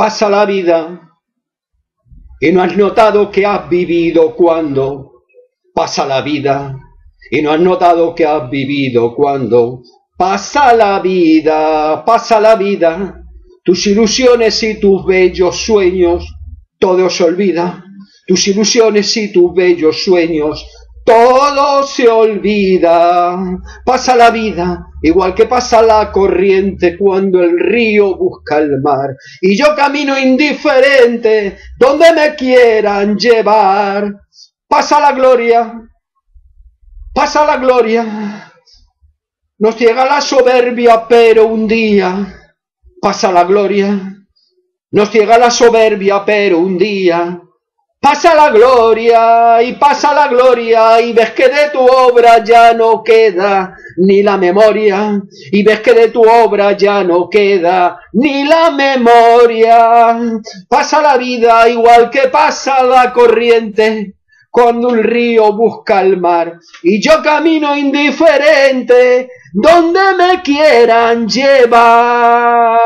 Pasa la vida y no has notado que has vivido cuando pasa la vida y no has notado que has vivido cuando pasa la vida, pasa la vida, tus ilusiones y tus bellos sueños, todo se olvida, tus ilusiones y tus bellos sueños, todo se olvida, pasa la vida, igual que pasa la corriente cuando el río busca el mar, y yo camino indiferente donde me quieran llevar, pasa la gloria, pasa la gloria, nos llega la soberbia, pero un día pasa la gloria, nos llega la soberbia, pero un día Pasa la gloria y pasa la gloria y ves que de tu obra ya no queda ni la memoria y ves que de tu obra ya no queda ni la memoria. Pasa la vida igual que pasa la corriente cuando un río busca el mar y yo camino indiferente donde me quieran llevar.